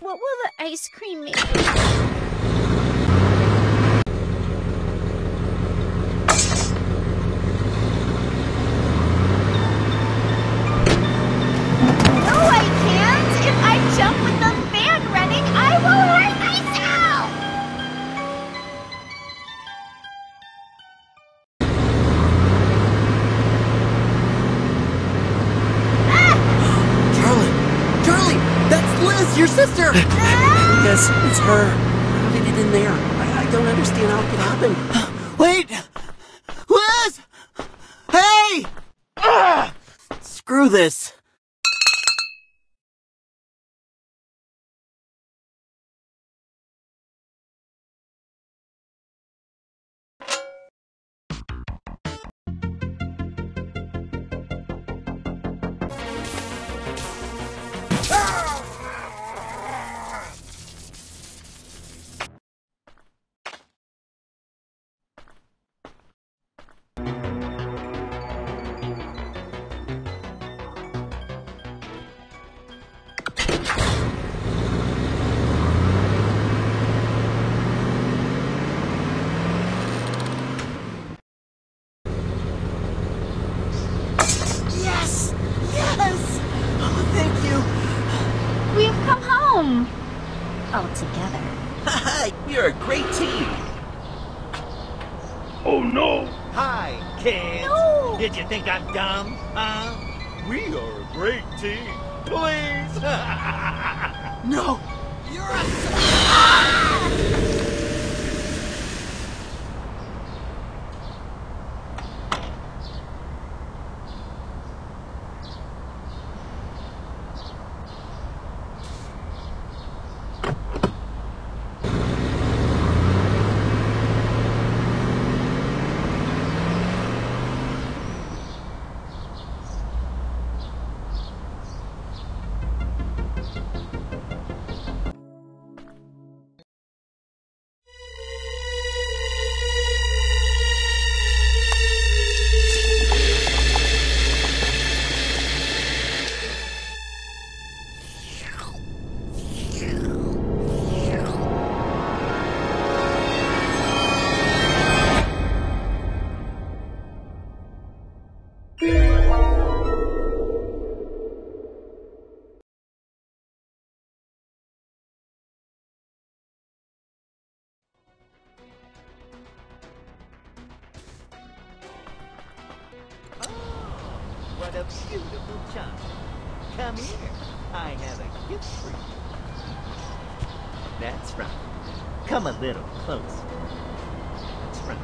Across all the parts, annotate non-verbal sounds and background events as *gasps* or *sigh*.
What will the ice cream make? Liz, your sister! *gasps* yes, it's her. How did it in there? I, I don't understand how it could happen. *gasps* Wait! Liz! Hey! Ah! Screw this. Home! All together. Hi, *laughs* you're a great team. Oh no! Hi, kids. No. Did you think I'm dumb? Huh? We are a great team. Please. *laughs* No! You're a... what ah! Beautiful child. Come here. I have a gift for you. That's right. Come a little closer. That's right.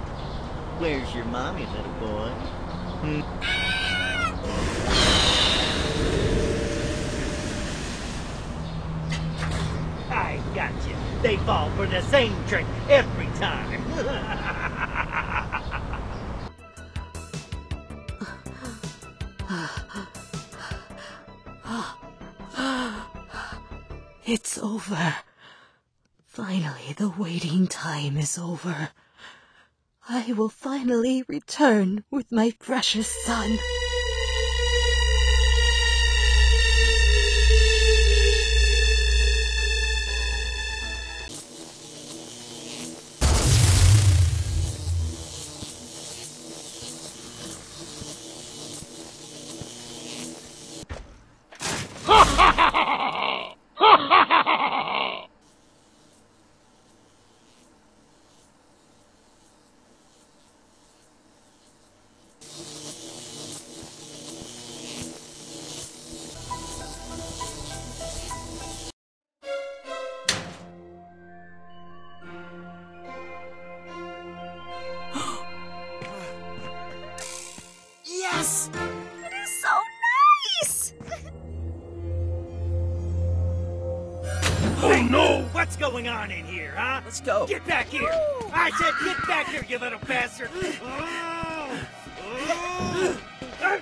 Where's your mommy, little boy? Hmm? I got you. They fall for the same trick every time. *laughs* over. Finally, the waiting time is over. I will finally return with my precious son. What's going on in here, huh? Let's go. Get back here! I said get back here, you little bastard! Oh, oh. Ah,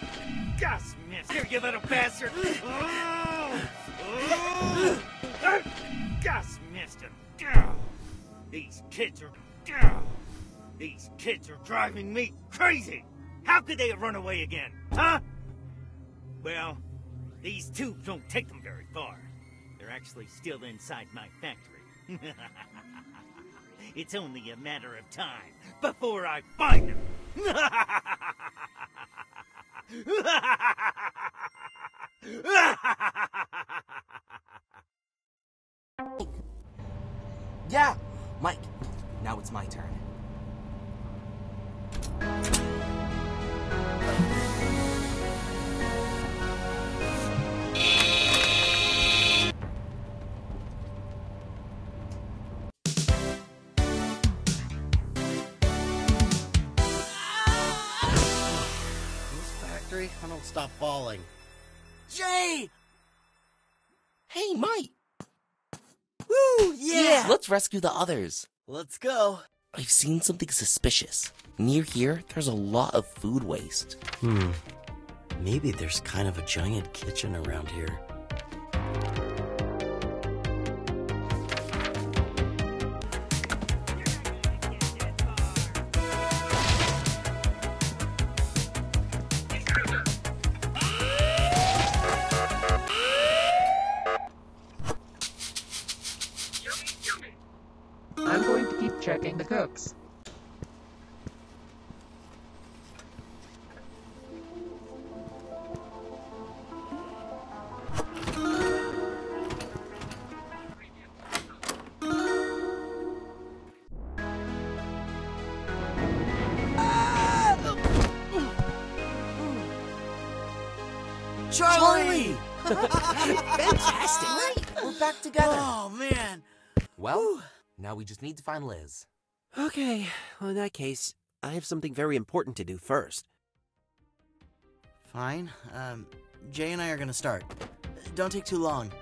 Just missed. Here, you little bastard! Oh, oh. Ah, Just missed him. Ah, These kids are... ah, These kids are driving me crazy! How could they have run away again? Huh? Well, these tubes won't take them very far. They're actually still inside my factory. *laughs* it's only a matter of time before I find them. *laughs* Yeah, Mike. Now it's my turn. I don't stop falling. Jay! Hey, Mike. Woo! Yeah! Let's rescue the others. Let's go. I've seen something suspicious. Near here, there's a lot of food waste. Hmm. Maybe there's kind of a giant kitchen around here. Charlie! Fantastic! Right, we're back together. Oh, man. Well, now we just need to find Liz. Okay, well, in that case, I have something very important to do first. Fine. Um, Jay and I are gonna start. Don't take too long.